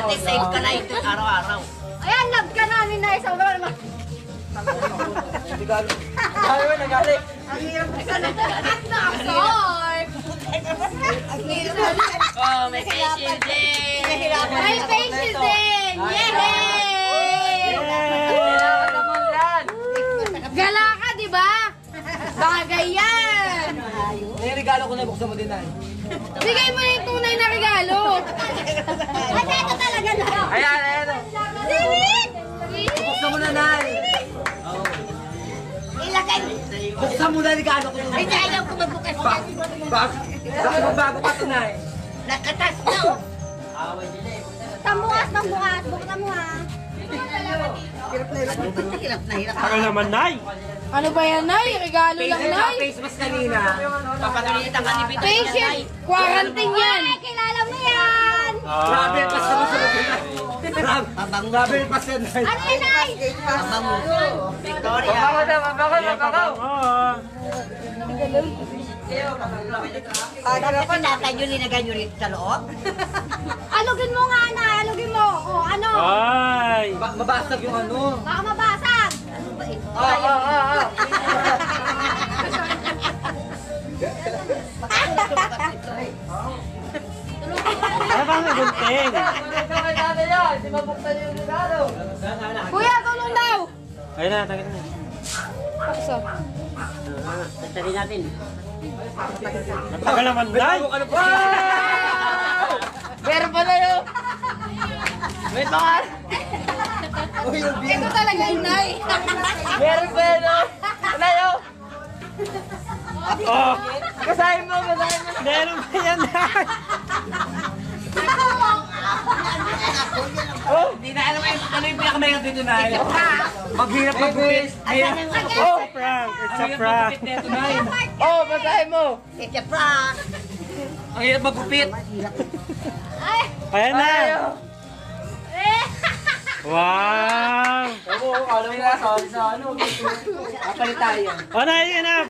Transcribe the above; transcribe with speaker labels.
Speaker 1: Pati save ka na ito araw-araw.
Speaker 2: Ayan, love ka na ni Nay. Sa ulo naman.
Speaker 3: Ayaw, nagalit.
Speaker 2: At na absorb.
Speaker 1: Oh, may facial din.
Speaker 2: May facial din. Yay!
Speaker 3: Kailangan naman yan.
Speaker 2: Gala ka, di ba? Bagay yan.
Speaker 3: May regalo ko na buksan mo din ay.
Speaker 2: Bigay mo na yung tunay na regalo.
Speaker 3: Buksan mo na regalo ko.
Speaker 1: Ay, ayaw ko magbukas yan.
Speaker 3: Bago. Bakit mo bago pa ito, Nay?
Speaker 1: Nakatas na oh.
Speaker 2: Tambukas, tambukas. Buksan mo ha.
Speaker 1: Hirap na hirap.
Speaker 4: Ako naman, Nay.
Speaker 2: Ano ba yan, Nay? Regalo lang, Nay.
Speaker 3: face mask kanina.
Speaker 1: Papagalitan ka ni Bito.
Speaker 2: Facial. Quarantine yan. Ay, kilala mo yan.
Speaker 3: Grabe, pas naman sa mga. Grabe, grabe, Nay.
Speaker 2: Ano yan, Nay?
Speaker 1: Mabango. Victoria.
Speaker 3: Mabango na, mabango, mabango.
Speaker 4: Oo.
Speaker 1: Bakit tinatay nyo linagay nyo rito sa loob?
Speaker 2: Alugin mo nga, Nay. Alugin mo. O, ano?
Speaker 4: Ay.
Speaker 3: Ba- Mabasag yung ano.
Speaker 2: Baka mabasag.
Speaker 1: Ano ba ito?
Speaker 3: Ah, ah, ah,
Speaker 4: bang nagunting?
Speaker 3: Gagawin natin yan. Di mabuksan yung regalo.
Speaker 2: Kuya, tulong daw.
Speaker 4: Ayun na, tangin na.
Speaker 2: Pakso.
Speaker 1: Tatali natin.
Speaker 4: Napaka naman, Nay.
Speaker 3: Ano pa? Meron pa na yun. Wait yung
Speaker 2: Ito talaga yung Nay.
Speaker 3: Meron pa yun. oh. Ano yun?
Speaker 4: Oh,
Speaker 3: Kasahin mo, kasahin mo.
Speaker 4: meron ba yan, Nay?
Speaker 3: Oh,
Speaker 1: Hindi na alam ano ano yung pinakamahirap dito na.
Speaker 3: maghirap magupit. Ayan. Oh,
Speaker 4: It's a prank. It's a prank.
Speaker 3: na. Oh, basahin mo.
Speaker 1: It's a prank.
Speaker 3: Ang hirap magupit.
Speaker 2: Ay.
Speaker 4: Ayan na. Wow.
Speaker 3: Oo, alam mo na, sa ano. Kapalit tayo.
Speaker 4: O, Nay, yun na.